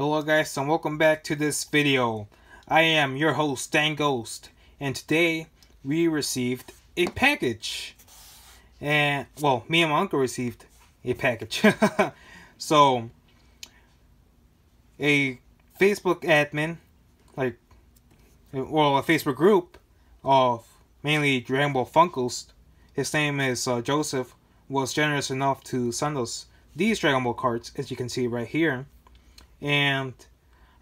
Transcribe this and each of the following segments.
Hello guys and welcome back to this video. I am your host Dan Ghost and today we received a package. And well me and my uncle received a package. so a Facebook admin like well a Facebook group of mainly Dragon Ball Funkles his name is uh, Joseph was generous enough to send us these Dragon Ball cards as you can see right here and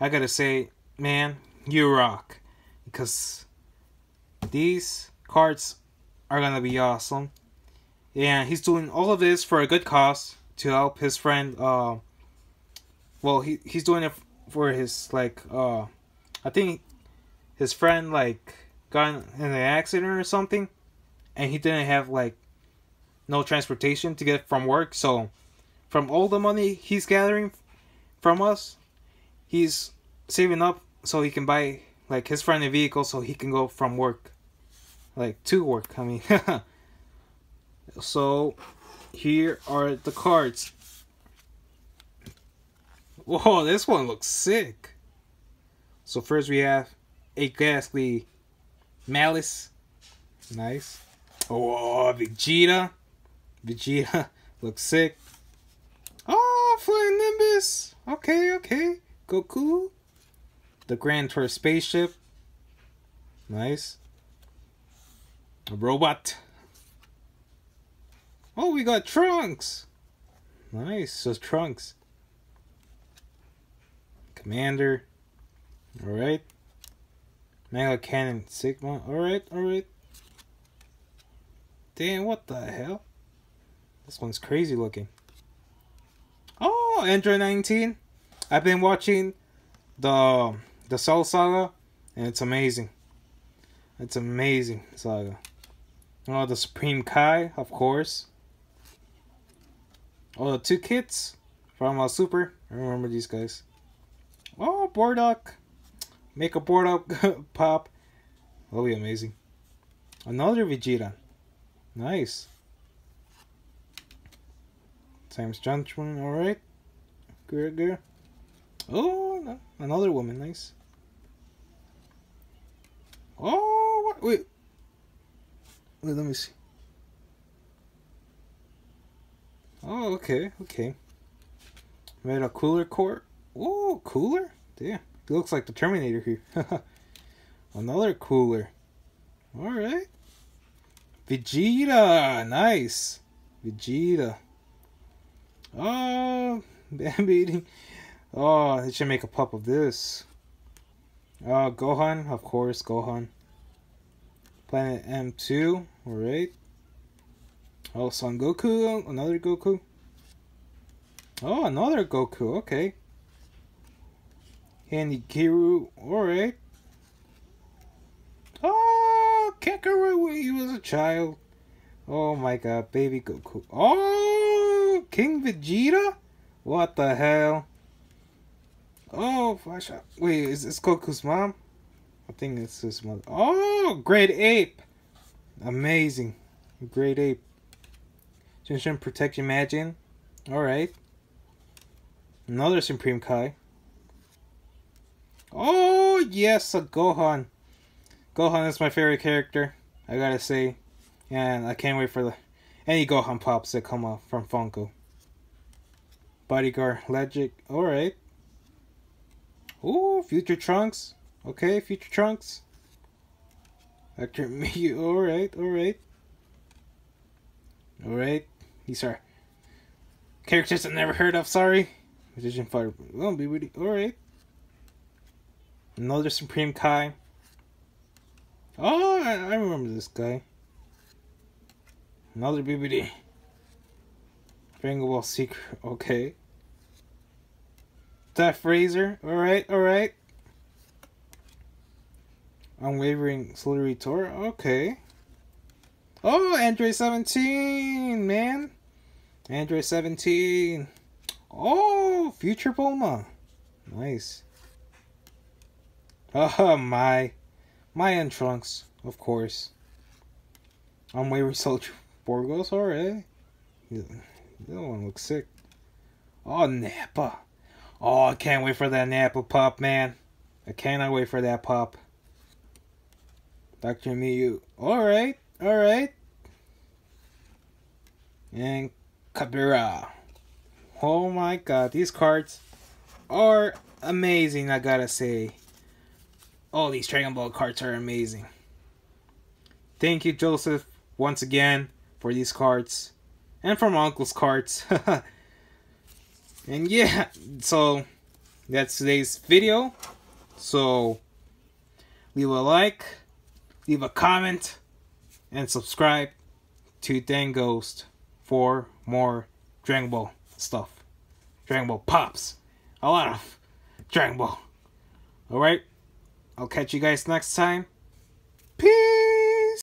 I gotta say, man, you rock. Because these cards are gonna be awesome. And he's doing all of this for a good cause to help his friend. Uh, well, he he's doing it for his like. Uh, I think his friend like got in an accident or something, and he didn't have like no transportation to get from work. So, from all the money he's gathering from us, he's saving up so he can buy like his friend a vehicle so he can go from work, like to work. I mean, so here are the cards. Whoa, this one looks sick. So first we have a ghastly Malice. Nice. Oh, Vegeta. Vegeta looks sick. Okay, okay. Goku. The Grand Tour spaceship. Nice. A robot. Oh, we got Trunks. Nice. So Trunks. Commander. Alright. Mega Cannon Sigma. Alright, alright. Damn, what the hell? This one's crazy looking. Oh, Android 19. I've been watching the the Soul Saga, and it's amazing. It's amazing saga. Oh, the Supreme Kai, of course. Oh, the two kits from uh, Super. I remember these guys. Oh, Bardock. Make a Bardock pop. That'll be amazing. Another Vegeta. Nice. Times Judgment, alright. Good. Oh, no. another woman. Nice. Oh, what? Wait. Wait, let me see. Oh, okay, okay. Meta-Cooler core. Oh, Cooler? Damn. Looks like the Terminator here. Another Cooler. Alright. Vegeta! Nice. Vegeta. Oh, Bambi Oh, they should make a pup of this. Uh, Gohan, of course, Gohan. Planet M2, alright. Oh, Son Goku, another Goku. Oh, another Goku, okay. Handy Kiru, alright. Oh, Kakarot when he was a child. Oh my god, baby Goku. Oh, King Vegeta? What the hell? Oh, flash out. Wait, is this Goku's mom? I think it's his mother. Oh, Great Ape. Amazing. Great Ape. Genshin Protect Imagine. Alright. Another Supreme Kai. Oh, yes, a Gohan. Gohan is my favorite character, I gotta say. And I can't wait for the any Gohan pops that come up from Funko. Bodyguard Logic. Alright. Ooh, Future Trunks. Okay, Future Trunks. Actor me. Alright, alright. Alright. These are characters I've never heard of, sorry. Magician Fire. Oh, be really. Alright. Another Supreme Kai. Oh, I, I remember this guy. Another BBD. Dragon Ball Secret. Okay. Death Razor. Alright, alright. Unwavering Slittery Tour. Okay. Oh, Android 17, man. Android 17. Oh, Future Bulma. Nice. Oh, my. My end Trunks, of course. Unwavering Soldier Borgos, alright. That one looks sick. Oh, Nappa. Oh, I can't wait for that Nappa pop, man. I cannot wait for that pop. Dr. Myuu. Alright, alright. And Kabira. Oh my god, these cards are amazing, I gotta say. All these Dragon Ball cards are amazing. Thank you, Joseph, once again, for these cards. And from Uncle's cards. and yeah, so that's today's video. So leave a like, leave a comment, and subscribe to Dan Ghost for more Dragon Ball stuff. Dragon Ball pops. A lot of Dragon Ball. Alright? I'll catch you guys next time. Peace!